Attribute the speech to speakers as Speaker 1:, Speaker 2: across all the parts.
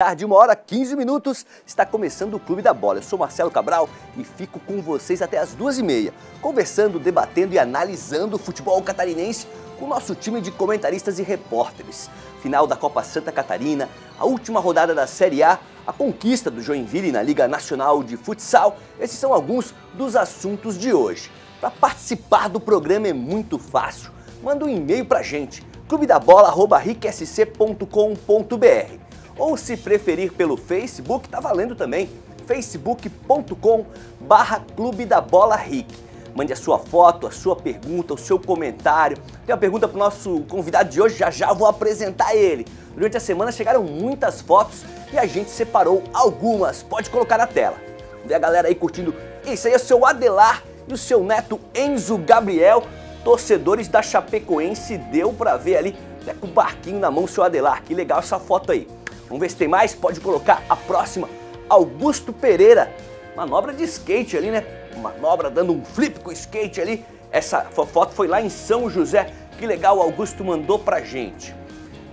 Speaker 1: tarde, uma hora 15 minutos, está começando o Clube da Bola. Eu sou Marcelo Cabral e fico com vocês até as duas e meia, conversando, debatendo e analisando o futebol catarinense com o nosso time de comentaristas e repórteres. Final da Copa Santa Catarina, a última rodada da Série A, a conquista do Joinville na Liga Nacional de Futsal, esses são alguns dos assuntos de hoje. Para participar do programa é muito fácil. Manda um e-mail pra gente, clubedabola.riquesc.com.br ou se preferir pelo Facebook, tá valendo também, facebook.com barra Clube da Bola RIC. Mande a sua foto, a sua pergunta, o seu comentário. Tem uma pergunta para o nosso convidado de hoje, já já vou apresentar ele. Durante a semana chegaram muitas fotos e a gente separou algumas. Pode colocar na tela. Vê a galera aí curtindo. Isso aí é o seu Adelar e o seu neto Enzo Gabriel, torcedores da Chapecoense. Deu para ver ali, até com o barquinho na mão, o seu Adelar. Que legal essa foto aí. Vamos ver se tem mais? Pode colocar a próxima. Augusto Pereira. Manobra de skate ali, né? Manobra dando um flip com o skate ali. Essa foto foi lá em São José. Que legal o Augusto mandou pra gente.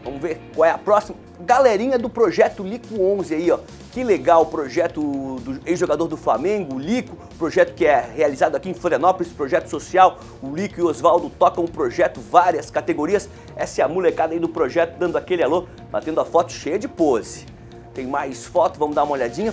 Speaker 1: Vamos ver qual é a próxima. Galerinha do projeto Lico 11 aí, ó. Que legal o projeto do ex-jogador do Flamengo, o Lico, projeto que é realizado aqui em Florianópolis, projeto social. O Lico e o Oswaldo tocam o projeto, várias categorias. Essa é a molecada aí do projeto dando aquele alô, batendo a foto cheia de pose. Tem mais foto, vamos dar uma olhadinha.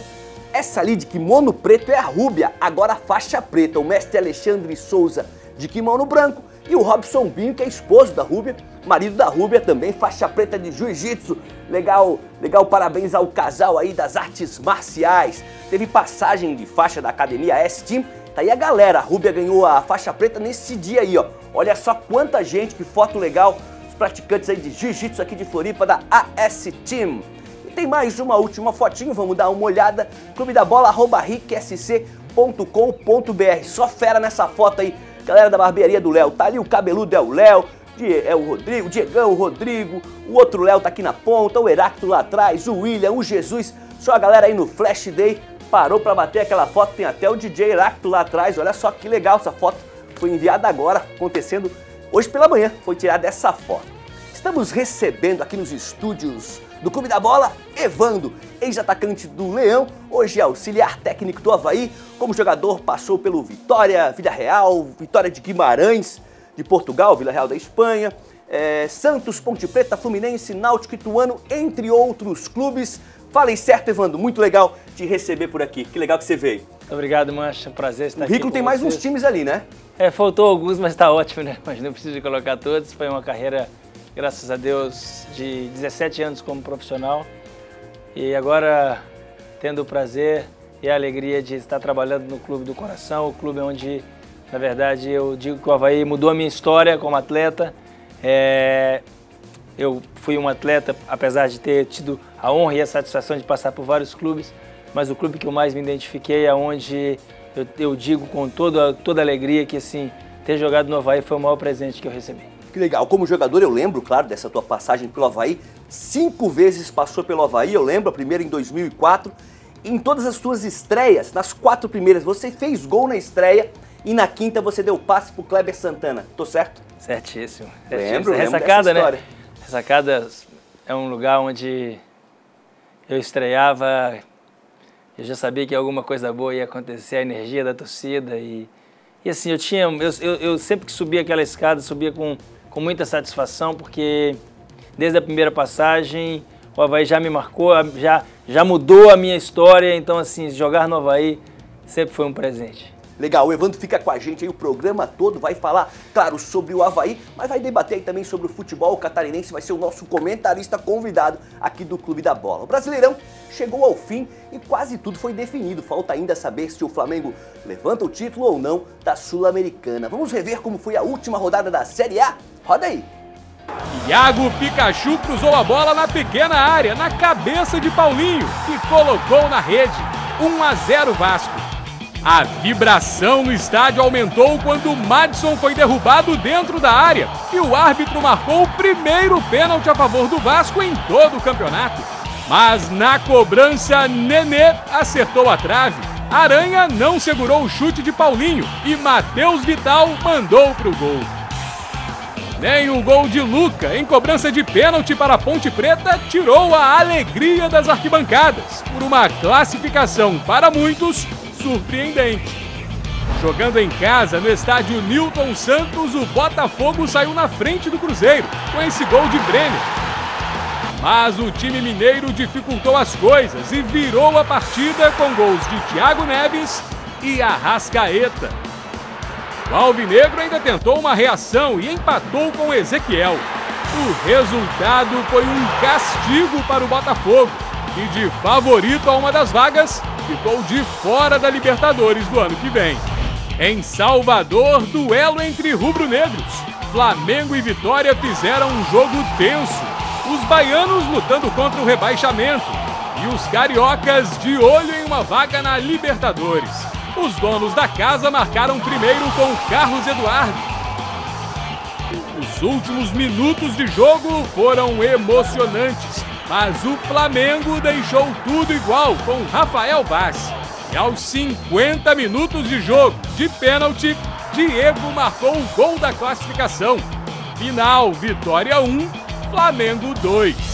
Speaker 1: Essa ali de kimono preto é a Rúbia, agora faixa preta. O mestre Alexandre Souza de kimono branco e o Robson Binho, que é esposo da Rúbia, marido da Rúbia também, faixa preta de jiu-jitsu. Legal, legal, parabéns ao casal aí das artes marciais. Teve passagem de faixa da academia S-Team. Tá aí a galera, a Rúbia ganhou a faixa preta nesse dia aí, ó. Olha só quanta gente, que foto legal. Os praticantes aí de jiu-jitsu aqui de Floripa da AS Team. E tem mais uma última fotinho, vamos dar uma olhada. Clube da Bola, arroba ricsc.com.br. Só fera nessa foto aí Galera da barbearia do Léo, tá ali o cabeludo é o Léo, é o Rodrigo, o Diegão, o Rodrigo, o outro Léo tá aqui na ponta, o Heracto lá atrás, o William, o Jesus, só a galera aí no Flash Day parou para bater aquela foto, tem até o DJ Heracto lá atrás, olha só que legal essa foto, foi enviada agora, acontecendo hoje pela manhã, foi tirada essa foto. Estamos recebendo aqui nos estúdios do Clube da Bola, Evando, ex-atacante do Leão, hoje é auxiliar técnico do Havaí. Como jogador, passou pelo Vitória, Vila Real, Vitória de Guimarães, de Portugal, Vila Real da Espanha, é, Santos, Ponte Preta, Fluminense, Náutico Ituano, entre outros clubes. Falei certo, Evando, muito legal te receber por aqui. Que legal que você veio.
Speaker 2: Obrigado, Mancha. Prazer estar
Speaker 1: o aqui. O Rico tem mais
Speaker 2: vocês.
Speaker 1: uns times ali, né?
Speaker 2: É, faltou alguns, mas está ótimo, né? Mas não preciso colocar todos. Foi uma carreira graças a Deus, de 17 anos como profissional. E agora tendo o prazer e a alegria de estar trabalhando no Clube do Coração, o clube onde, na verdade, eu digo que o Havaí mudou a minha história como atleta. É, eu fui um atleta, apesar de ter tido a honra e a satisfação de passar por vários clubes, mas o clube que eu mais me identifiquei, aonde eu, eu digo com toda, toda alegria que assim, ter jogado no Havaí foi o maior presente que eu recebi.
Speaker 1: Que legal. Como jogador, eu lembro, claro, dessa tua passagem pelo Havaí. Cinco vezes passou pelo Havaí, eu lembro, a primeira em 2004. Em todas as tuas estreias, nas quatro primeiras, você fez gol na estreia e na quinta você deu passe pro Kleber Santana. Tô certo?
Speaker 2: Certíssimo.
Speaker 1: Lembro, lembro
Speaker 2: Ressacada, né? Ressacada é um lugar onde eu estreava, eu já sabia que alguma coisa boa ia acontecer, a energia da torcida e, e assim, eu tinha, eu, eu, eu sempre que subia aquela escada, subia com com muita satisfação, porque desde a primeira passagem o Havaí já me marcou, já, já mudou a minha história, então assim, jogar no Havaí sempre foi um presente.
Speaker 1: Legal, o Evandro fica com a gente aí o programa todo, vai falar, claro, sobre o Havaí, mas vai debater também sobre o futebol catarinense, vai ser o nosso comentarista convidado aqui do Clube da Bola. O Brasileirão chegou ao fim e quase tudo foi definido, falta ainda saber se o Flamengo levanta o título ou não da Sul-Americana. Vamos rever como foi a última rodada da Série A? Roda aí!
Speaker 3: Iago Pikachu cruzou a bola na pequena área, na cabeça de Paulinho, que colocou na rede. 1 a 0 Vasco. A vibração no estádio aumentou quando Madison foi derrubado dentro da área e o árbitro marcou o primeiro pênalti a favor do Vasco em todo o campeonato. Mas na cobrança, Nenê acertou a trave. Aranha não segurou o chute de Paulinho e Matheus Vital mandou para o gol. Nem o gol de Luca, em cobrança de pênalti para a Ponte Preta, tirou a alegria das arquibancadas por uma classificação para muitos surpreendente. Jogando em casa no estádio Newton Santos, o Botafogo saiu na frente do Cruzeiro com esse gol de Brenner. Mas o time mineiro dificultou as coisas e virou a partida com gols de Thiago Neves e Arrascaeta. O Alvinegro ainda tentou uma reação e empatou com Ezequiel. O resultado foi um castigo para o Botafogo e de favorito a uma das vagas, ficou de fora da Libertadores do ano que vem. Em Salvador, duelo entre rubro-negros. Flamengo e Vitória fizeram um jogo tenso. Os baianos lutando contra o rebaixamento e os cariocas de olho em uma vaga na Libertadores. Os donos da casa marcaram primeiro com Carlos Eduardo. Os últimos minutos de jogo foram emocionantes, mas o Flamengo deixou tudo igual com Rafael Vaz. E aos 50 minutos de jogo, de pênalti, Diego marcou o gol da classificação. Final: Vitória 1, Flamengo 2.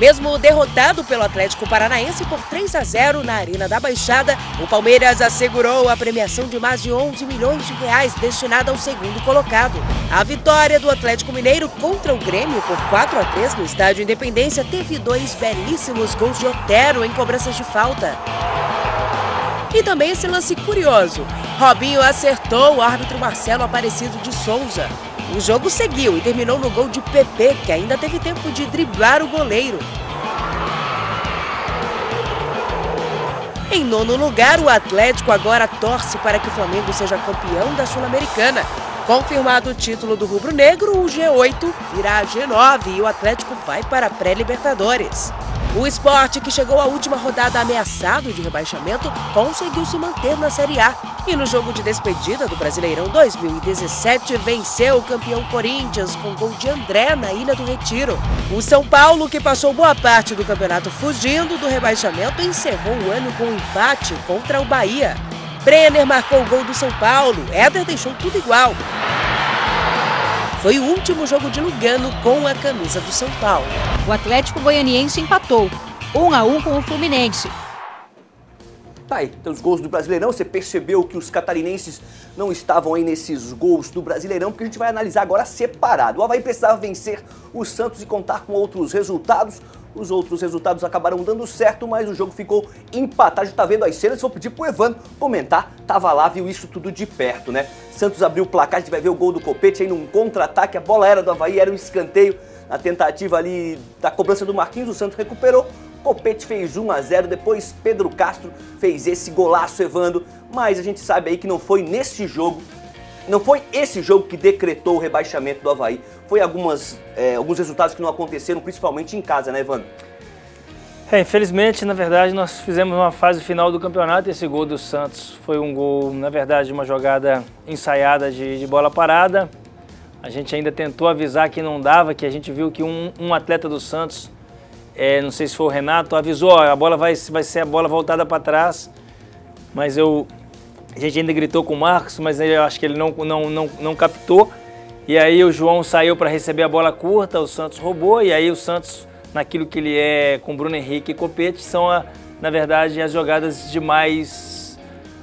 Speaker 4: Mesmo derrotado pelo Atlético Paranaense por 3 a 0 na Arena da Baixada, o Palmeiras assegurou a premiação de mais de 11 milhões de reais destinada ao segundo colocado. A vitória do Atlético Mineiro contra o Grêmio por 4 a 3 no Estádio Independência teve dois belíssimos gols de Otero em cobranças de falta. E também esse lance curioso. Robinho acertou o árbitro Marcelo Aparecido de Souza. O jogo seguiu e terminou no gol de PP, que ainda teve tempo de driblar o goleiro. Em nono lugar, o Atlético agora torce para que o Flamengo seja campeão da Sul-Americana. Confirmado o título do Rubro Negro, o G8 virá G9 e o Atlético vai para a pré-Libertadores. O esporte, que chegou à última rodada ameaçado de rebaixamento, conseguiu se manter na Série A. E no jogo de despedida do Brasileirão 2017, venceu o campeão Corinthians com gol de André na Ilha do Retiro. O São Paulo, que passou boa parte do campeonato fugindo do rebaixamento, encerrou o ano com um empate contra o Bahia. Brenner marcou o gol do São Paulo, Éder deixou tudo igual. Foi o último jogo de Lugano com a camisa do São Paulo.
Speaker 5: O Atlético Goianiense empatou, 1 a 1 com o Fluminense.
Speaker 1: Tá aí, então os gols do Brasileirão, você percebeu que os catarinenses não estavam aí nesses gols do Brasileirão, porque a gente vai analisar agora separado. O Havaí precisava vencer o Santos e contar com outros resultados. Os outros resultados acabaram dando certo, mas o jogo ficou empatado. Tá vendo as cenas, vou pedir pro Evandro comentar. Tava lá, viu isso tudo de perto, né? Santos abriu o placar, a gente vai ver o gol do Copete aí num contra-ataque. A bola era do Havaí, era um escanteio. Na tentativa ali da cobrança do Marquinhos, o Santos recuperou. Copete fez 1 a 0, depois Pedro Castro fez esse golaço Evandro, mas a gente sabe aí que não foi nesse jogo não foi esse jogo que decretou o rebaixamento do Havaí. Foi algumas, é, alguns resultados que não aconteceram, principalmente em casa, né, Evandro?
Speaker 2: É, infelizmente, na verdade, nós fizemos uma fase final do campeonato e esse gol do Santos foi um gol, na verdade, uma jogada ensaiada de, de bola parada. A gente ainda tentou avisar que não dava, que a gente viu que um, um atleta do Santos, é, não sei se foi o Renato, avisou, ó, a bola vai, vai ser a bola voltada para trás, mas eu a gente ainda gritou com o Marcos, mas eu acho que ele não, não, não, não captou. E aí o João saiu para receber a bola curta, o Santos roubou, e aí o Santos, naquilo que ele é com Bruno Henrique e Copete, são, a, na verdade, as jogadas de mais.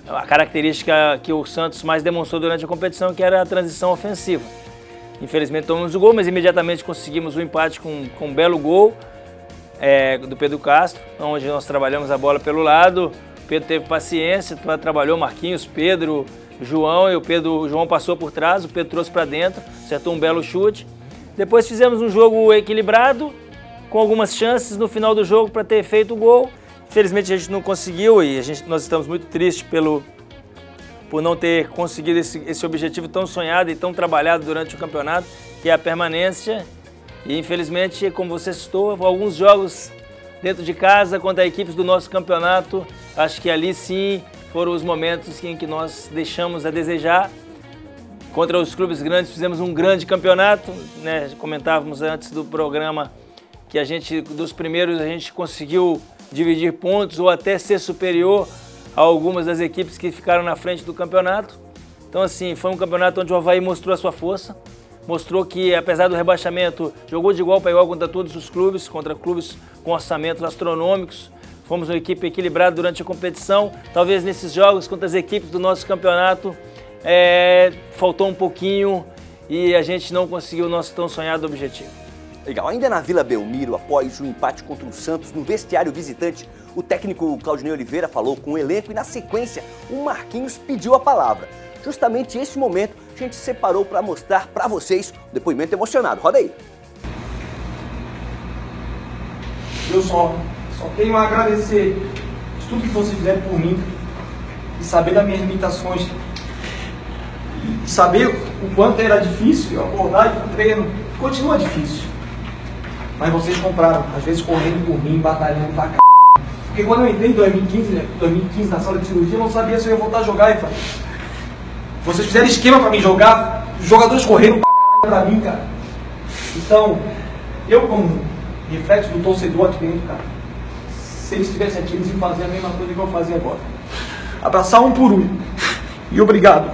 Speaker 2: a característica que o Santos mais demonstrou durante a competição, que era a transição ofensiva. Infelizmente tomamos o gol, mas imediatamente conseguimos o empate com, com um belo gol é, do Pedro Castro, onde nós trabalhamos a bola pelo lado. Pedro teve paciência, trabalhou Marquinhos, Pedro, João, e o Pedro, o João passou por trás, o Pedro trouxe para dentro, acertou um belo chute. Depois fizemos um jogo equilibrado, com algumas chances no final do jogo para ter feito o gol. Infelizmente a gente não conseguiu e gente, nós estamos muito tristes pelo, por não ter conseguido esse, esse objetivo tão sonhado e tão trabalhado durante o campeonato, que é a permanência. E infelizmente, como você citou, alguns jogos dentro de casa contra equipes do nosso campeonato. Acho que ali sim foram os momentos em que nós deixamos a desejar. Contra os clubes grandes fizemos um grande campeonato, né? Comentávamos antes do programa que a gente dos primeiros a gente conseguiu dividir pontos ou até ser superior a algumas das equipes que ficaram na frente do campeonato. Então assim, foi um campeonato onde o Havaí mostrou a sua força, mostrou que, apesar do rebaixamento, jogou de igual para igual contra todos os clubes, contra clubes com orçamentos astronômicos. Fomos uma equipe equilibrada durante a competição. Talvez nesses jogos contra as equipes do nosso campeonato é, faltou um pouquinho e a gente não conseguiu o nosso tão sonhado objetivo.
Speaker 1: Legal. Ainda na Vila Belmiro, após o empate contra o Santos no vestiário visitante, o técnico Claudinei Oliveira falou com o elenco e, na sequência, o Marquinhos pediu a palavra. Justamente esse momento a gente separou para mostrar para vocês o depoimento emocionado. Roda aí.
Speaker 6: Eu só, só tenho a agradecer de tudo que vocês fizeram por mim e saber das minhas limitações e saber o quanto era difícil acordar e treino. Continua difícil. Mas vocês compraram, às vezes correndo por mim, batalhando pra c... Porque quando eu entrei em 2015, 2015 na sala de cirurgia, eu não sabia se eu ia voltar a jogar e falei, vocês fizeram esquema pra mim jogar, jogadores correram pra, mim, cara. Então, eu como reflexo do torcedor aqui dentro, cara, se eles estivessem aqui, eles iam fazer a mesma coisa que eu fazia agora. Abraçar um por um. E obrigado.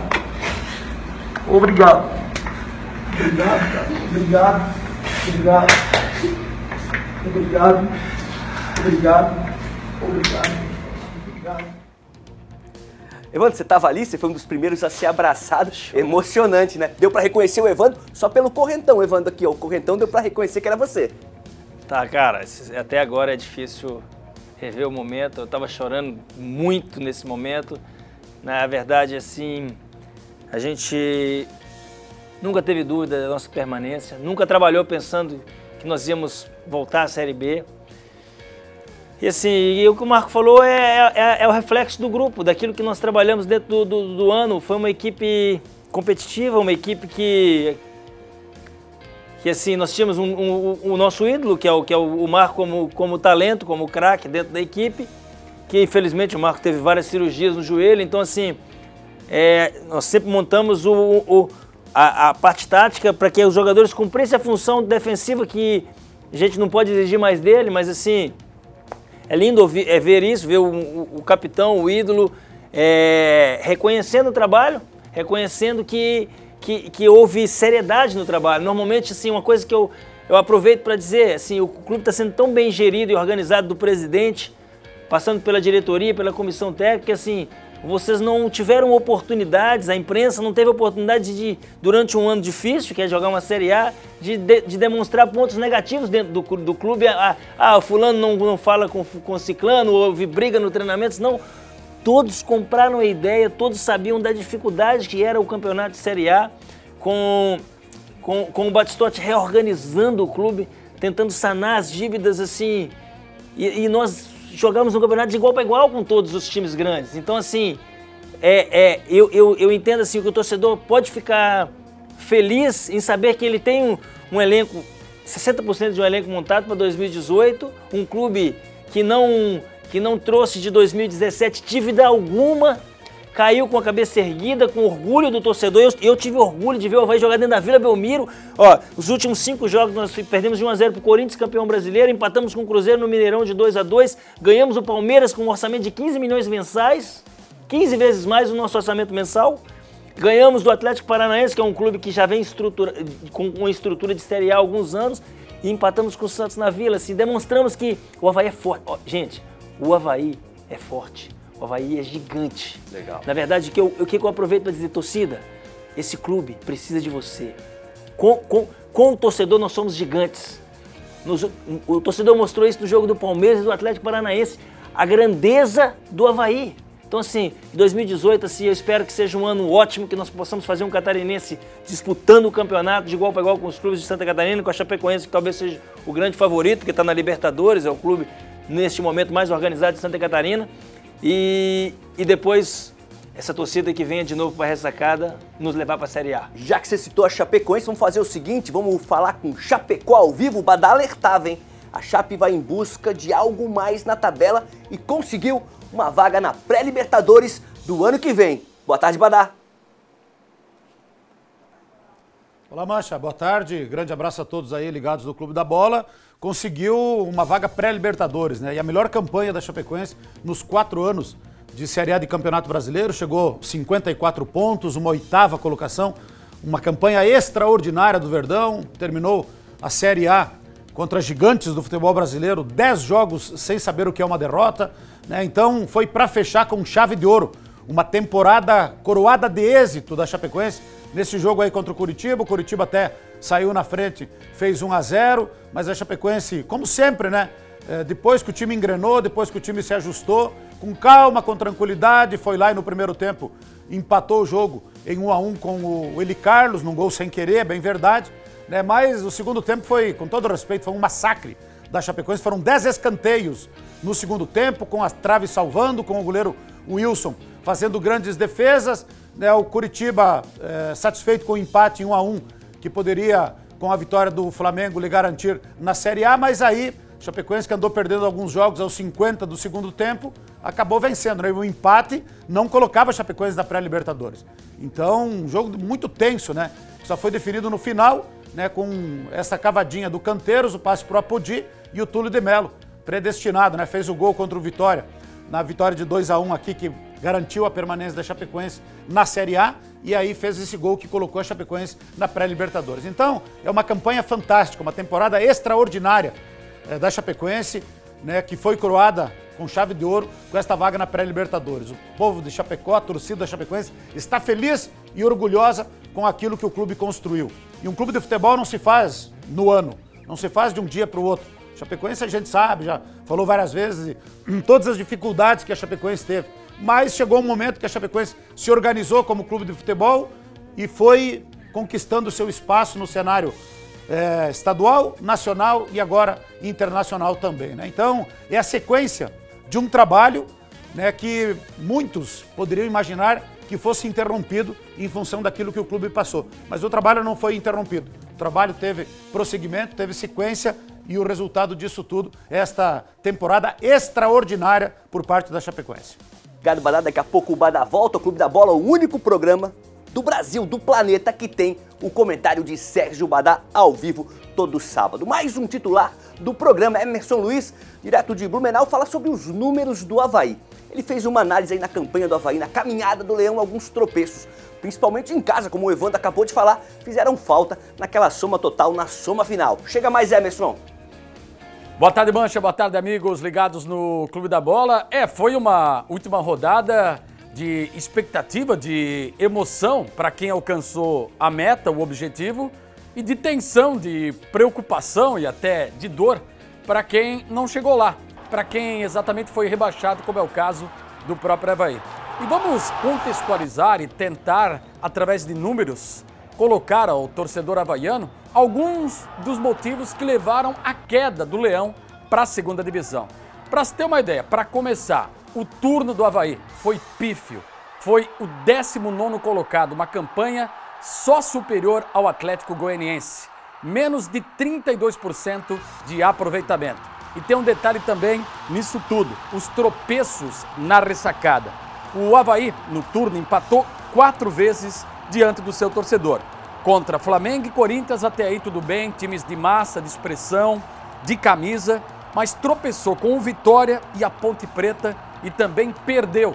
Speaker 6: Obrigado. Obrigado, cara. Obrigado. Obrigado. Obrigado. Obrigado. Obrigado. Obrigado.
Speaker 1: Evandro, você estava ali, você foi um dos primeiros a ser abraçado. Emocionante, né? Deu para reconhecer o Evandro só pelo correntão, Evandro aqui, ó. O correntão deu para reconhecer que era você.
Speaker 2: Tá, cara, até agora é difícil rever o momento. Eu tava chorando muito nesse momento. Na verdade, assim, a gente nunca teve dúvida da nossa permanência, nunca trabalhou pensando que nós íamos voltar à Série B. E assim, e o que o Marco falou é, é, é, o reflexo do grupo, daquilo que nós trabalhamos dentro do, do, do ano. Foi uma equipe competitiva, uma equipe que, que assim, nós tínhamos um, um, o nosso ídolo, que é o, que é o Marco como, como talento, como craque dentro da equipe, que infelizmente o Marco teve várias cirurgias no joelho, então assim, é, nós sempre montamos o, o a, a, parte tática para que os jogadores cumprissem a função defensiva que a gente não pode exigir mais dele, mas assim, é lindo ouvir, é ver isso, ver o, o, capitão, o ídolo, é, reconhecendo o trabalho, reconhecendo que, que, que, houve seriedade no trabalho. Normalmente, assim, uma coisa que eu, eu aproveito para dizer, assim, o clube está sendo tão bem gerido e organizado do presidente, passando pela diretoria, pela comissão técnica, assim, vocês não tiveram oportunidades, a imprensa não teve oportunidade de, durante um ano difícil, que é jogar uma Série A, de, de, de demonstrar pontos negativos dentro do, do clube. Ah, ah, fulano não, não fala com, com ciclano, houve briga no treinamento, não. Todos compraram a ideia, todos sabiam da dificuldade que era o campeonato de Série A, com, com, com o Batistotti reorganizando o clube, tentando sanar as dívidas assim. E, e nós jogamos um campeonato de igual para igual com todos os times grandes. Então, assim, é, é, eu, eu, eu entendo assim que o torcedor pode ficar feliz em saber que ele tem um, um elenco, 60% de um elenco montado para 2018, um clube que não, que não trouxe de 2017 dívida alguma caiu com a cabeça erguida, com orgulho do torcedor. Eu, eu tive orgulho de ver o Havaí jogar dentro da Vila Belmiro. Ó, os últimos cinco jogos nós perdemos de 1x0 pro Corinthians, campeão brasileiro, empatamos com o Cruzeiro no Mineirão de 2 a 2 ganhamos o Palmeiras com um orçamento de 15 milhões mensais, 15 vezes mais o nosso orçamento mensal. Ganhamos do Atlético Paranaense, que é um clube que já vem estrutura, com uma estrutura de Série A há alguns anos, e empatamos com o Santos na Vila. Assim, demonstramos que o Havaí é forte. Ó, gente, o Havaí é forte. O Havaí é gigante.
Speaker 1: Legal.
Speaker 2: Na verdade, o que eu, o que eu aproveito para dizer, torcida, esse clube precisa de você. Com, com, com o torcedor, nós somos gigantes. Nos, o torcedor mostrou isso no jogo do Palmeiras e do Atlético Paranaense. A grandeza do Havaí. Então, assim, 2018, assim, eu espero que seja um ano ótimo, que nós possamos fazer um catarinense disputando o campeonato de igual para igual com os clubes de Santa Catarina, com a Chapecoense, que talvez seja o grande favorito, que está na Libertadores, é o clube, neste momento, mais organizado de Santa Catarina. E, e depois essa torcida que venha de novo para a ressacada nos levar para a Série A.
Speaker 1: Já que você citou a Chapecoense, vamos fazer o seguinte, vamos falar com Chapecó ao vivo, o Badá alertava, hein? A Chape vai em busca de algo mais na tabela e conseguiu uma vaga na pré-libertadores do ano que vem. Boa tarde, Badá.
Speaker 7: Olá, Mancha. Boa tarde. Grande abraço a todos aí ligados do Clube da Bola conseguiu uma vaga pré-Libertadores, né? E a melhor campanha da Chapecoense nos quatro anos de Série A de Campeonato Brasileiro, chegou 54 pontos, uma oitava colocação, uma campanha extraordinária do Verdão, terminou a Série A contra gigantes do futebol brasileiro, 10 jogos sem saber o que é uma derrota, né? Então foi para fechar com chave de ouro, uma temporada coroada de êxito da Chapecoense nesse jogo aí contra o Curitiba. O Curitiba até saiu na frente, fez 1 a 0, mas a Chapecoense, como sempre, né? É, depois que o time engrenou, depois que o time se ajustou, com calma, com tranquilidade, foi lá e no primeiro tempo empatou o jogo em 1 a 1 com o Eli Carlos, num gol sem querer, é bem verdade. Né? Mas o segundo tempo foi, com todo respeito, foi um massacre da Chapecoense. Foram 10 escanteios no segundo tempo, com as traves salvando, com o goleiro Wilson fazendo grandes defesas. Né? O Curitiba é, satisfeito com o empate em 1 a 1 que poderia, com a vitória do Flamengo, lhe garantir na Série A, mas aí Chapecoense que andou perdendo alguns jogos aos 50 do segundo tempo, acabou vencendo. Né? O empate não colocava a Chapecoense na pré-Libertadores. Então, um jogo muito tenso, né? Só foi definido no final, né? Com essa cavadinha do Canteiros, o passe pro Apodi e o Túlio de Melo, predestinado, né? Fez o gol contra o Vitória, na vitória de 2 a 1 aqui, que garantiu a permanência da Chapecoense na Série A e aí fez esse gol que colocou a Chapecoense na pré-Libertadores. Então, é uma campanha fantástica, uma temporada extraordinária é, da Chapecoense, né, que foi coroada com chave de ouro com esta vaga na pré-Libertadores. O povo de Chapecó, a torcida da Chapecoense, está feliz e orgulhosa com aquilo que o clube construiu. E um clube de futebol não se faz no ano, não se faz de um dia para o outro. Chapecoense a gente sabe, já falou várias vezes, todas as dificuldades que a Chapecoense teve. Mas chegou um momento que a Chapecoense se organizou como clube de futebol e foi conquistando seu espaço no cenário é, estadual, nacional e agora internacional também. Né? Então, é a sequência de um trabalho né, que muitos poderiam imaginar que fosse interrompido em função daquilo que o clube passou. Mas o trabalho não foi interrompido. O trabalho teve prosseguimento, teve sequência e o resultado disso tudo é esta temporada extraordinária por parte da Chapecoense.
Speaker 1: Obrigado, Badá. Daqui a pouco o Badá volta, o Clube da Bola, o único programa do Brasil, do planeta, que tem o comentário de Sérgio Badá ao vivo todo sábado. Mais um titular do programa, Emerson Luiz, direto de Blumenau, fala sobre os números do Havaí. Ele fez uma análise aí na campanha do Havaí, na caminhada do Leão, alguns tropeços, principalmente em casa, como o Evandro acabou de falar, fizeram falta naquela soma total, na soma final. Chega mais, Emerson.
Speaker 8: Boa tarde, Mancha. Boa tarde, amigos ligados no Clube da Bola. É, foi uma última rodada de expectativa, de emoção para quem alcançou a meta, o objetivo, e de tensão, de preocupação e até de dor para quem não chegou lá, para quem exatamente foi rebaixado, como é o caso do próprio Havaí. E vamos contextualizar e tentar, através de números, colocar ao torcedor havaiano alguns dos motivos que levaram à queda do Leão para a segunda divisão. Para se ter uma ideia, para começar, o turno do Havaí foi pífio. Foi o 19 colocado, uma campanha só superior ao Atlético Goianiense. Menos de 32% de aproveitamento. E tem um detalhe também nisso tudo: os tropeços na ressacada. O Havaí, no turno, empatou quatro vezes diante do seu torcedor. Contra Flamengo e Corinthians, até aí tudo bem, times de massa, de expressão, de camisa, mas tropeçou com o Vitória e a Ponte Preta e também perdeu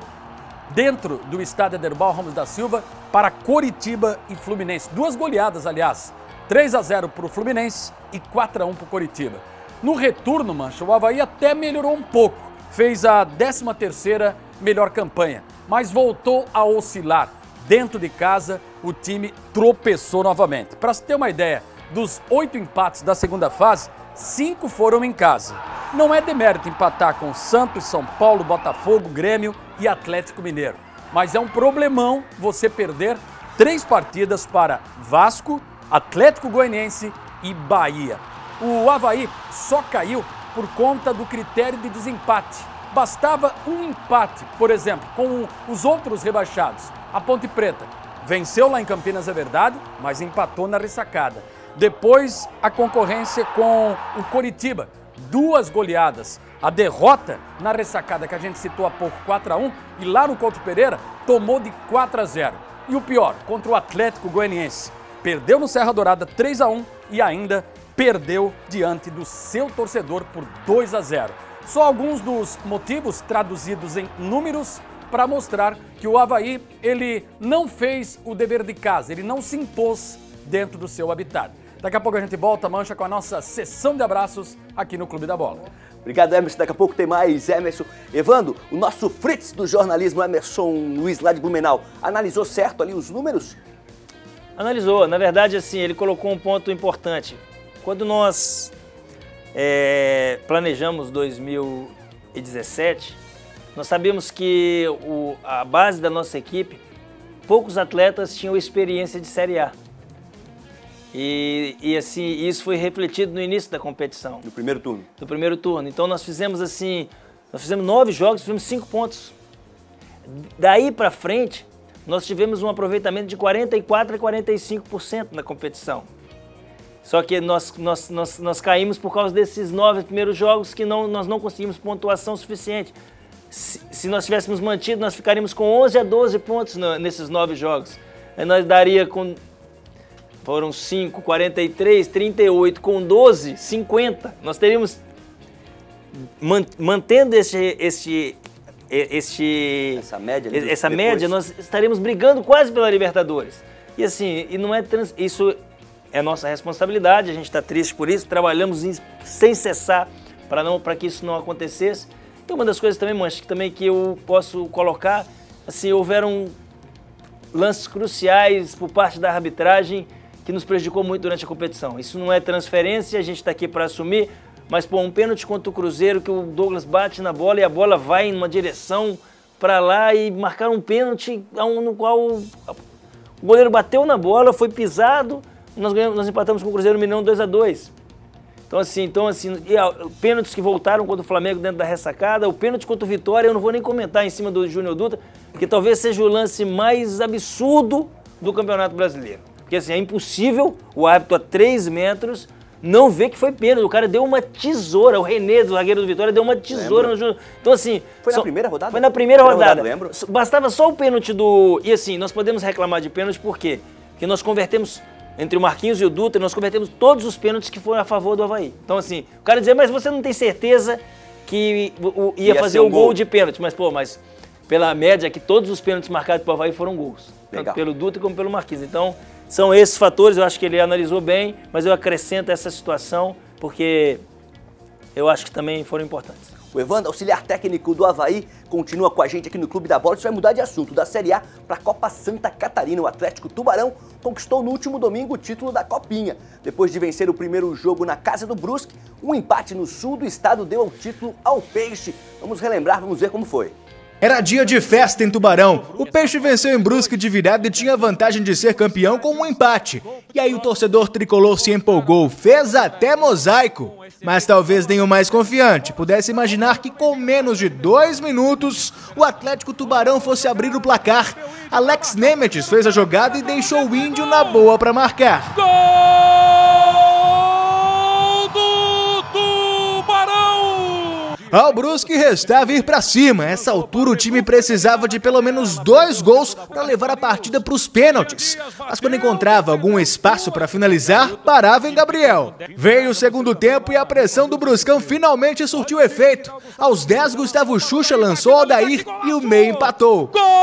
Speaker 8: dentro do estádio Ederbal Ramos da Silva para Coritiba e Fluminense. Duas goleadas, aliás. 3 a 0 para o Fluminense e 4 a 1 para o Coritiba. No retorno, Mancha, o Havaí até melhorou um pouco. Fez a 13ª melhor campanha, mas voltou a oscilar. Dentro de casa, o time tropeçou novamente. Para se ter uma ideia, dos oito empates da segunda fase, cinco foram em casa. Não é demérito empatar com Santos, São Paulo, Botafogo, Grêmio e Atlético Mineiro. Mas é um problemão você perder três partidas para Vasco, Atlético Goianiense e Bahia. O Havaí só caiu por conta do critério de desempate. Bastava um empate, por exemplo, com os outros rebaixados. A Ponte Preta venceu lá em Campinas, é verdade, mas empatou na ressacada. Depois, a concorrência com o Coritiba, duas goleadas. A derrota na ressacada que a gente citou há pouco, 4 a 1 e lá no Couto Pereira tomou de 4 a 0. E o pior, contra o Atlético Goianiense. Perdeu no Serra Dourada 3 a 1 e ainda perdeu diante do seu torcedor por 2 a 0. Só alguns dos motivos traduzidos em números para mostrar que o Havaí ele não fez o dever de casa, ele não se impôs dentro do seu habitat. Daqui a pouco a gente volta, mancha, com a nossa sessão de abraços aqui no Clube da Bola.
Speaker 1: Obrigado, Emerson. Daqui a pouco tem mais, Emerson. Evando, o nosso Fritz do jornalismo, Emerson Luiz, lá de Blumenau, analisou certo ali os números?
Speaker 2: Analisou. Na verdade, assim, ele colocou um ponto importante. Quando nós é, planejamos 2017, nós sabíamos que o, a base da nossa equipe, poucos atletas tinham experiência de Série A. E, e, assim, isso foi refletido no início da competição.
Speaker 1: No primeiro turno.
Speaker 2: No primeiro turno. Então nós fizemos assim, nós fizemos nove jogos, fizemos cinco pontos. Daí para frente, nós tivemos um aproveitamento de 44 a 45% na competição. Só que nós, nós, nós, nós caímos por causa desses nove primeiros jogos que não, nós não conseguimos pontuação suficiente. Se, se nós tivéssemos mantido, nós ficaríamos com 11 a 12 pontos no, nesses nove jogos. Aí nós daria com foram 5, 43, 38 com 12, 50. Nós teríamos mantendo este, este, este
Speaker 1: essa média,
Speaker 2: essa média, nós estaríamos brigando quase pela Libertadores. E assim, e não é trans, isso é nossa responsabilidade. A gente está triste por isso. Trabalhamos sem cessar para não para que isso não acontecesse. E uma das coisas também, Mancha, que também que eu posso colocar, assim, houveram lances cruciais por parte da arbitragem que nos prejudicou muito durante a competição. Isso não é transferência, a gente está aqui para assumir, mas pô, um pênalti contra o Cruzeiro que o Douglas bate na bola e a bola vai em uma direção para lá e marcar um pênalti no qual o goleiro bateu na bola, foi pisado, nós, ganhamos, nós empatamos com o Cruzeiro Mineirão 2 a 2 Então assim, então assim, e, ó, pênaltis que voltaram contra o Flamengo dentro da ressacada, o pênalti contra o Vitória, eu não vou nem comentar em cima do Júnior Dutra, que talvez seja o lance mais absurdo do Campeonato Brasileiro. Porque assim, é impossível o árbitro a 3 metros não ver que foi pênalti. O cara deu uma tesoura, o René, do zagueiro do Vitória, deu uma tesoura lembro. no Então, assim.
Speaker 1: Foi na primeira rodada?
Speaker 2: Foi na primeira, primeira rodada.
Speaker 1: rodada. lembro.
Speaker 2: Bastava só o pênalti do. E assim, nós podemos reclamar de pênalti por quê? Porque nós convertemos. Entre o Marquinhos e o Dutra, nós convertemos todos os pênaltis que foram a favor do Havaí. Então, assim, o cara dizer, mas você não tem certeza que ia, ia fazer o um gol, gol de pênalti. Mas, pô, mas pela média que todos os pênaltis marcados pelo Havaí foram gols. Legal. Tanto pelo Dutra como pelo Marquinhos. Então, são esses fatores, eu acho que ele analisou bem, mas eu acrescento essa situação porque eu acho que também foram importantes.
Speaker 1: O Evandro, auxiliar técnico do Havaí, continua com a gente aqui no Clube da Bola. Isso vai mudar de assunto. Da Série A para a Copa Santa Catarina. O Atlético Tubarão conquistou no último domingo o título da Copinha. Depois de vencer o primeiro jogo na casa do Brusque, um empate no sul do estado deu o título ao Peixe. Vamos relembrar, vamos ver como foi.
Speaker 9: Era dia de festa em Tubarão. O Peixe venceu em Brusque de virada e tinha vantagem de ser campeão com um empate. E aí o torcedor tricolor se empolgou, fez até mosaico. Mas talvez nem o mais confiante pudesse imaginar que com menos de dois minutos o Atlético Tubarão fosse abrir o placar. Alex Nemetes fez a jogada e deixou o Índio na boa para marcar.
Speaker 3: Gol!
Speaker 9: Ao Brusque restava ir para cima. Essa altura o time precisava de pelo menos dois gols para levar a partida para os pênaltis. Mas quando encontrava algum espaço para finalizar, parava em Gabriel. Veio o segundo tempo e a pressão do Bruscão finalmente surtiu efeito. Aos 10, Gustavo Xuxa lançou Aldair e o meio empatou.
Speaker 3: Gol!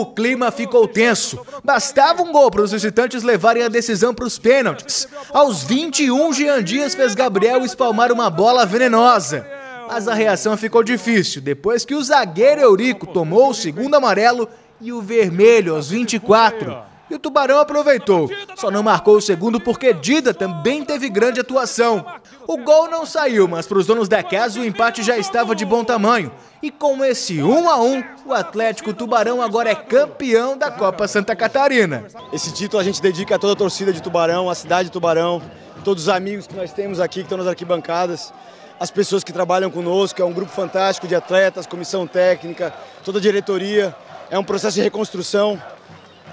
Speaker 9: O clima ficou tenso. Bastava um gol para os visitantes levarem a decisão para os pênaltis. Aos 21, Jean Dias fez Gabriel espalmar uma bola venenosa. Mas a reação ficou difícil depois que o zagueiro Eurico tomou o segundo amarelo e o vermelho aos 24. E o Tubarão aproveitou. Só não marcou o segundo porque Dida também teve grande atuação. O gol não saiu, mas para os donos da casa o empate já estava de bom tamanho. E com esse 1 a 1, o Atlético Tubarão agora é campeão da Copa Santa Catarina.
Speaker 10: Esse título a gente dedica a toda a torcida de Tubarão, a cidade de Tubarão, todos os amigos que nós temos aqui que estão nas arquibancadas, as pessoas que trabalham conosco, é um grupo fantástico de atletas, comissão técnica, toda a diretoria. É um processo de reconstrução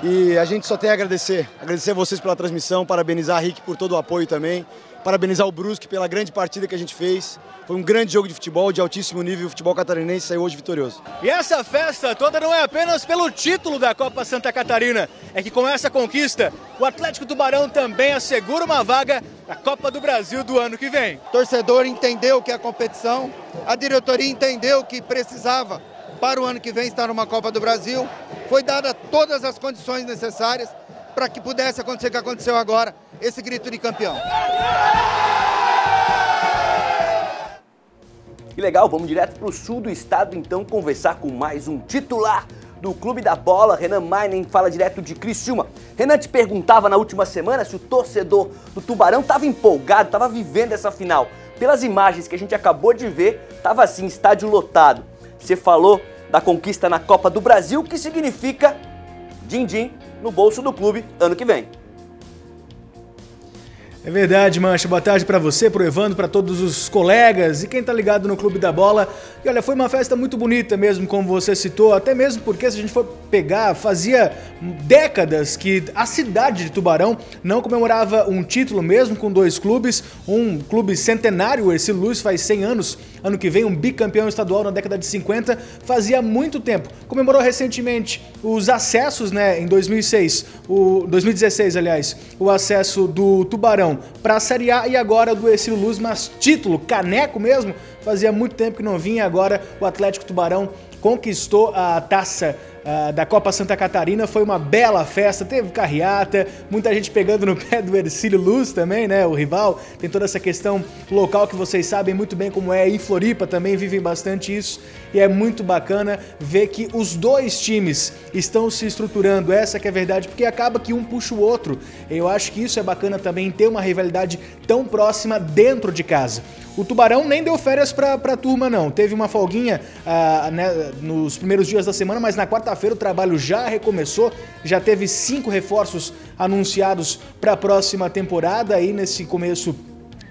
Speaker 10: e a gente só tem a agradecer. Agradecer a vocês pela transmissão, parabenizar a Rick por todo o apoio também. parabenizar o Brusque pela grande partida que a gente fez. Foi um grande jogo de futebol, de altíssimo nível. O futebol catarinense saiu hoje vitorioso.
Speaker 9: E essa festa toda não é apenas pelo título da Copa Santa Catarina. É que com essa conquista, o Atlético Tubarão também assegura uma vaga na Copa do Brasil do ano que vem.
Speaker 11: O torcedor entendeu que é a competição, a diretoria entendeu que precisava para o ano que vem estar numa Copa do Brasil. Foi dada todas as condições necessárias para que pudesse acontecer o que aconteceu agora, esse grito de campeão.
Speaker 1: Que legal, vamos direto para o sul do estado então conversar com mais um titular do Clube da Bola, Renan Mainen, fala direto de Criciúma. Renan te perguntava na última semana se o torcedor do Tubarão estava empolgado, estava vivendo essa final. Pelas imagens que a gente acabou de ver, estava assim, estádio lotado. Você falou da conquista na Copa do Brasil, que significa din-din no bolso do clube ano que vem.
Speaker 9: É verdade, Mancha. Boa tarde para você, pro Evandro, para todos os colegas e quem tá ligado no Clube da Bola. E olha, foi uma festa muito bonita mesmo, como você citou, até mesmo porque se a gente for pegar, fazia décadas que a cidade de Tubarão não comemorava um título mesmo com dois clubes, um clube centenário, esse Luz faz 100 anos, ano que vem um bicampeão estadual na década de 50, fazia muito tempo. Comemorou recentemente os acessos, né, em 2006, o 2016, aliás, o acesso do Tubarão para a Série A e agora do Exílio Luz, mas título, caneco mesmo, fazia muito tempo que não vinha, agora o Atlético Tubarão conquistou a taça uh, da Copa Santa Catarina. Foi uma bela festa, teve carreata, muita gente pegando no pé do Ercílio Luz também, né? O rival. Tem toda essa questão local que vocês sabem muito bem como é. E Floripa também vivem bastante isso. E é muito bacana ver que os dois times estão se estruturando. Essa que é a verdade, porque acaba que um puxa o outro. Eu acho que isso é bacana também, ter uma rivalidade tão próxima dentro de casa. O Tubarão nem deu férias pra, pra turma, não. Teve uma folguinha uh, né, nos primeiros dias da semana, mas na quarta-feira o trabalho já recomeçou. Já teve cinco reforços anunciados para a próxima temporada aí nesse começo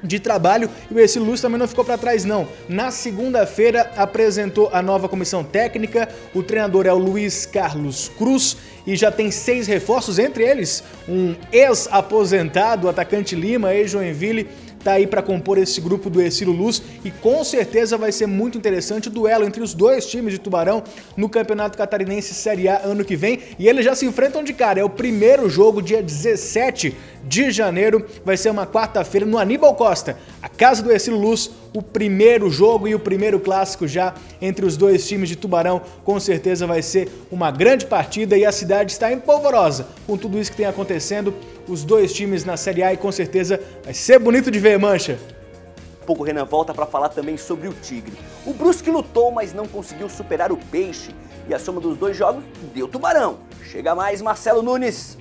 Speaker 9: de trabalho e o Ercílio Luz também não ficou para trás não. Na segunda-feira apresentou a nova comissão técnica, o treinador é o Luiz Carlos Cruz e já tem seis reforços, entre eles um ex-aposentado, atacante Lima, ex-Joinville, tá aí para compor esse grupo do Ercílio Luz e com certeza vai ser muito interessante o duelo entre os dois times de Tubarão no Campeonato Catarinense Série A ano que vem e eles já se enfrentam de cara. É o primeiro jogo, dia 17 de janeiro, vai ser uma quarta-feira no Aníbal Costa, a casa do Ercílio Luz, o primeiro jogo e o primeiro clássico já entre os dois times de Tubarão. Com certeza vai ser uma grande partida e a cidade está empolvorosa com tudo isso que tem acontecendo os dois times na Série A e com certeza vai ser bonito de ver, Mancha.
Speaker 1: pouco Renan volta para falar também sobre o Tigre. O Brusque lutou, mas não conseguiu superar o Peixe. E a soma dos dois jogos deu Tubarão. Chega mais, Marcelo Nunes.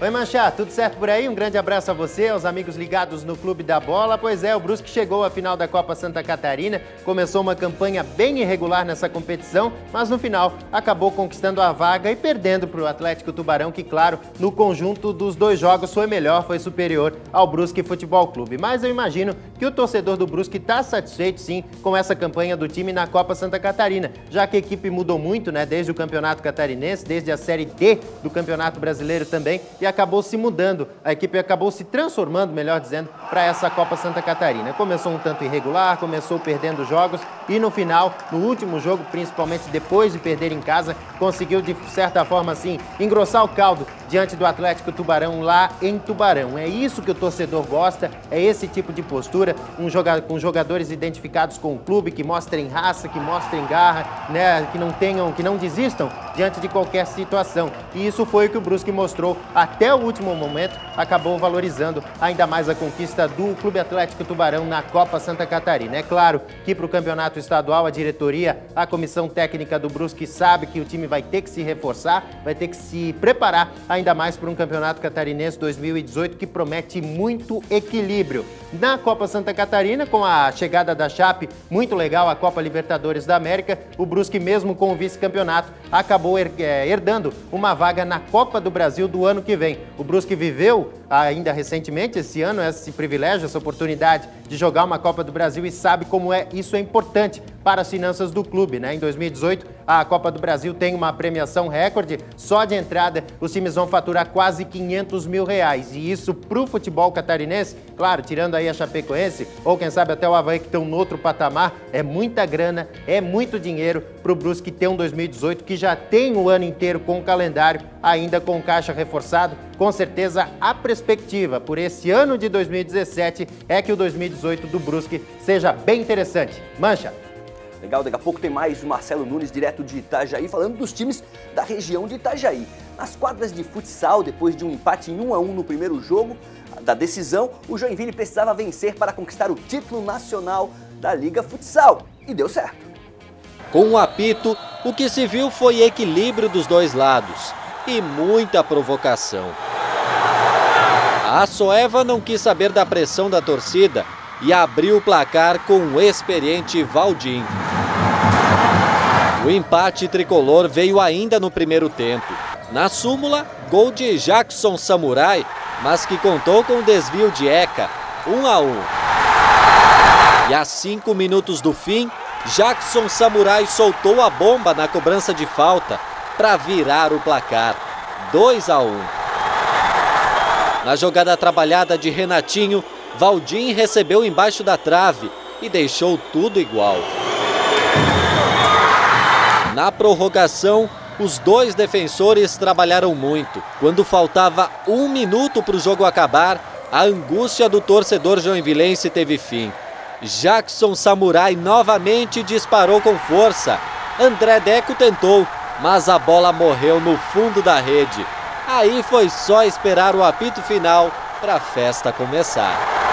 Speaker 12: Oi Manchá, tudo certo por aí? Um grande abraço a você, aos amigos ligados no Clube da Bola. Pois é, o Brusque chegou à final da Copa Santa Catarina, começou uma campanha bem irregular nessa competição, mas no final acabou conquistando a vaga e perdendo para o Atlético Tubarão, que claro, no conjunto dos dois jogos foi melhor, foi superior ao Brusque Futebol Clube. Mas eu imagino que o torcedor do Brusque está satisfeito sim com essa campanha do time na Copa Santa Catarina, já que a equipe mudou muito, né, desde o Campeonato Catarinense, desde a Série D do Campeonato Brasileiro também, e acabou se mudando, a equipe acabou se transformando, melhor dizendo, para essa Copa Santa Catarina. Começou um tanto irregular, começou perdendo jogos e no final, no último jogo, principalmente depois de perder em casa, conseguiu de certa forma assim engrossar o caldo diante do Atlético Tubarão lá em Tubarão. É isso que o torcedor gosta, é esse tipo de postura, um jogador, com jogadores identificados com o clube, que mostrem raça, que mostrem garra, né, que não tenham, que não desistam diante de qualquer situação. E isso foi o que o Brusque mostrou até o último momento, acabou valorizando ainda mais a conquista do Clube Atlético Tubarão na Copa Santa Catarina. É claro que para o campeonato estadual, a diretoria, a comissão técnica do Brusque sabe que o time vai ter que se reforçar, vai ter que se preparar ainda mais para um campeonato catarinense 2018 que promete muito equilíbrio. Na Copa Santa Catarina, com a chegada da Chape, muito legal a Copa Libertadores da América, o Brusque, mesmo com o vice-campeonato, acabou eh, herdando uma vaga na Copa do Brasil do ano que vem. O Brusque viveu ainda recentemente, esse ano, esse privilégio, essa oportunidade de jogar uma Copa do Brasil e sabe como é isso é importante para as finanças do clube. Né? Em 2018, a Copa do Brasil tem uma premiação recorde. Só de entrada, os times vão faturar quase 500 mil reais. E isso para o futebol catarinense, claro, tirando aí a Chapecoense, ou quem sabe até o Havaí que estão no outro patamar, é muita grana, é muito dinheiro para o Brusque ter um 2018 que já tem o ano inteiro com o calendário, ainda com caixa reforçado. Com certeza, a perspectiva por esse ano de 2017 é que o 2018 do Brusque seja bem interessante. Mancha!
Speaker 1: Legal, daqui a pouco tem mais o Marcelo Nunes, direto de Itajaí, falando dos times da região de Itajaí. Nas quadras de futsal, depois de um empate em 1 a 1 no primeiro jogo da decisão, o Joinville precisava vencer para conquistar o título nacional da Liga Futsal. E deu certo.
Speaker 13: Com o um apito, o que se viu foi equilíbrio dos dois lados e muita provocação. A Soeva não quis saber da pressão da torcida e abriu o placar com o experiente Valdim. O empate tricolor veio ainda no primeiro tempo. Na súmula, gol de Jackson Samurai, mas que contou com desvio de Eka, 1 a 1. E a cinco minutos do fim, Jackson Samurai soltou a bomba na cobrança de falta para virar o placar, 2 a 1. Na jogada trabalhada de Renatinho, Valdim recebeu embaixo da trave e deixou tudo igual. Na prorrogação, os dois defensores trabalharam muito. Quando faltava um minuto para o jogo acabar, a angústia do torcedor joinvilense teve fim. Jackson Samurai novamente disparou com força. André Deco tentou, mas a bola morreu no fundo da rede. Aí foi só esperar o apito final para a festa começar.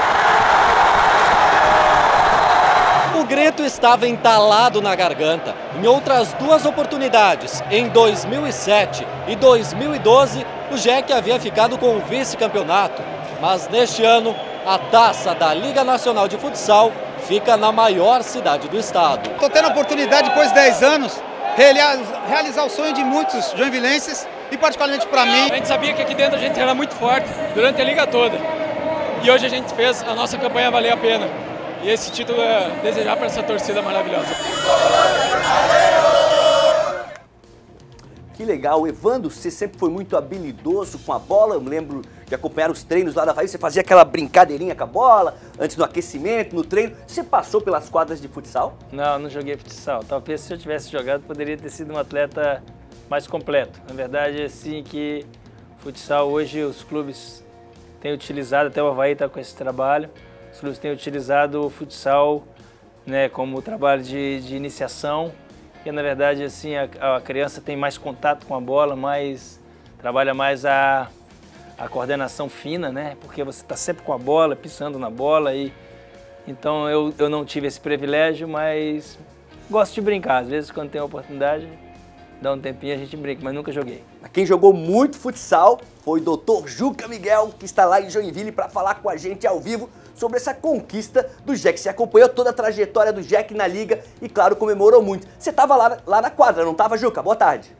Speaker 13: O Greto estava entalado na garganta. Em outras duas oportunidades, em 2007 e 2012, o Jack havia ficado com o vice-campeonato. Mas neste ano, a taça da Liga Nacional de Futsal fica na maior cidade do estado.
Speaker 14: Estou tendo a oportunidade, depois de 10 anos, realizar o sonho de muitos joinvilenses e particularmente para mim.
Speaker 15: A gente sabia que aqui dentro a gente era muito forte durante a liga toda. E hoje a gente fez a nossa campanha valer a pena. E esse título é desejar para essa torcida maravilhosa.
Speaker 1: Que legal, Evandro, você sempre foi muito habilidoso com a bola. Eu me lembro de acompanhar os treinos lá da Havaí, você fazia aquela brincadeirinha com a bola, antes do aquecimento, no treino. Você passou pelas quadras de futsal?
Speaker 2: Não, não joguei futsal. Talvez se eu tivesse jogado, poderia ter sido um atleta mais completo. Na verdade, é assim que futsal hoje os clubes têm utilizado, até o Havaí está com esse trabalho clubes têm utilizado o futsal né, como trabalho de, de iniciação, que na verdade assim a, a, criança tem mais contato com a bola, mais trabalha mais a, a coordenação fina, né? Porque você está sempre com a bola, pisando na bola e então eu, eu não tive esse privilégio, mas gosto de brincar. Às vezes quando tem a oportunidade, dá um tempinho a gente brinca, mas nunca joguei.
Speaker 1: Quem jogou muito futsal foi o Dr. Juca Miguel, que está lá em Joinville para falar com a gente ao vivo sobre essa conquista do Jack. Você acompanhou toda a trajetória do Jack na liga e, claro, comemorou muito. Você estava lá, lá na quadra, não estava, Juca? Boa tarde.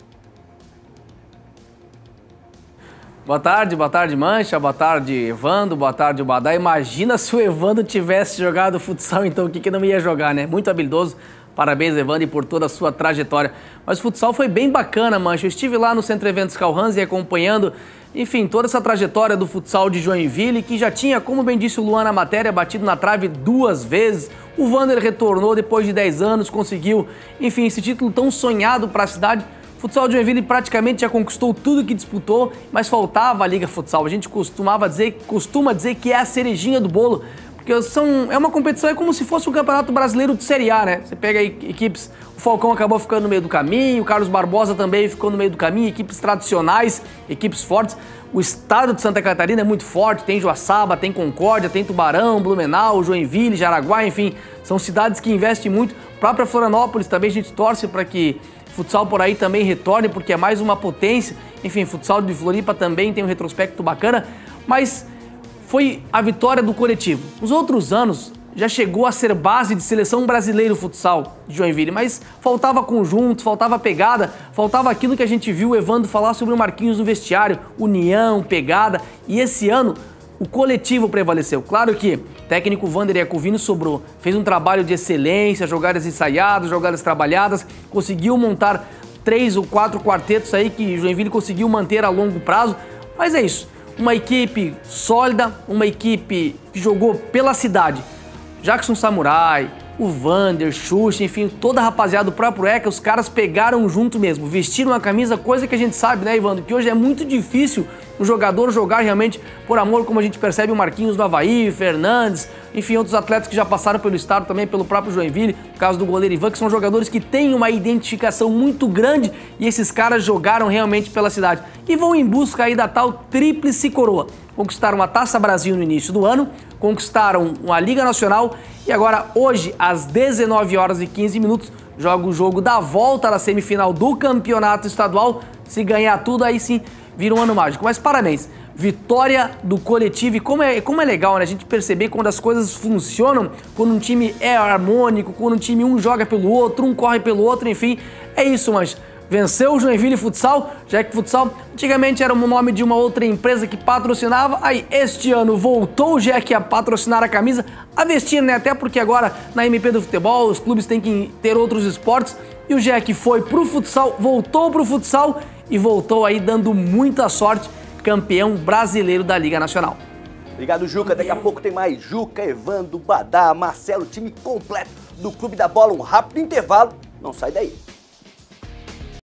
Speaker 16: Boa tarde, boa tarde Mancha, boa tarde Evandro, boa tarde Badá. Imagina se o Evandro tivesse jogado futsal, então o que, que não ia jogar, né? Muito habilidoso. Parabéns, Evandro, por toda a sua trajetória. Mas o futsal foi bem bacana, Mancha. Eu estive lá no Centro Eventos Calhans e acompanhando enfim, toda essa trajetória do futsal de Joinville, que já tinha, como bem disse o Luan na matéria, batido na trave duas vezes. O Vander retornou depois de 10 anos, conseguiu, enfim, esse título tão sonhado para a cidade. O futsal de Joinville praticamente já conquistou tudo que disputou, mas faltava a Liga Futsal. A gente costumava dizer, costuma dizer que é a cerejinha do bolo, porque são, é uma competição, é como se fosse um campeonato brasileiro de Série A, né? Você pega equipes, o Falcão acabou ficando no meio do caminho, o Carlos Barbosa também ficou no meio do caminho, equipes tradicionais, equipes fortes. O estado de Santa Catarina é muito forte, tem Joaçaba, tem Concórdia, tem Tubarão, Blumenau, Joinville, Jaraguá, enfim, são cidades que investem muito. Própria Florianópolis também a gente torce para que futsal por aí também retorne, porque é mais uma potência. Enfim, futsal de Floripa também tem um retrospecto bacana, mas foi a vitória do coletivo. Os outros anos já chegou a ser base de seleção brasileira futsal de Joinville, mas faltava conjunto, faltava pegada, faltava aquilo que a gente viu o Evandro falar sobre o Marquinhos no vestiário, união, pegada, e esse ano o coletivo prevaleceu. Claro que o técnico Vander Iacovino sobrou, fez um trabalho de excelência, jogadas ensaiadas, jogadas trabalhadas, conseguiu montar três ou quatro quartetos aí que Joinville conseguiu manter a longo prazo. Mas é isso, uma equipe sólida, uma equipe que jogou pela cidade. Jackson Samurai, o Vander, Xuxa, enfim, toda a rapaziada do próprio ECA, os caras pegaram junto mesmo, vestiram a camisa, coisa que a gente sabe, né, Ivandro, que hoje é muito difícil um jogador jogar realmente por amor, como a gente percebe o Marquinhos do Havaí, Fernandes, enfim, outros atletas que já passaram pelo estado também, pelo próprio Joinville, no caso do goleiro Ivan, que são jogadores que têm uma identificação muito grande e esses caras jogaram realmente pela cidade e vão em busca aí da tal tríplice coroa. Conquistaram a Taça Brasil no início do ano, conquistaram a Liga Nacional e agora hoje às 19 horas e 15 minutos joga o jogo da volta da semifinal do Campeonato Estadual. Se ganhar tudo aí sim vira um ano mágico. Mas parabéns, vitória do coletivo e como é, como é legal né? a gente perceber quando as coisas funcionam, quando um time é harmônico, quando um time um joga pelo outro, um corre pelo outro, enfim, é isso, mas venceu o Joinville Futsal, já que Futsal antigamente era o nome de uma outra empresa que patrocinava, aí este ano voltou o Jack a patrocinar a camisa, a vestir, né? Até porque agora na MP do futebol os clubes têm que ter outros esportes e o Jack foi pro futsal, voltou pro futsal e voltou aí dando muita sorte, campeão brasileiro da Liga Nacional.
Speaker 1: Obrigado, Juca. Daqui a pouco tem mais Juca, Evandro, Badá, Marcelo, time completo do Clube da Bola. Um rápido intervalo. Não sai daí.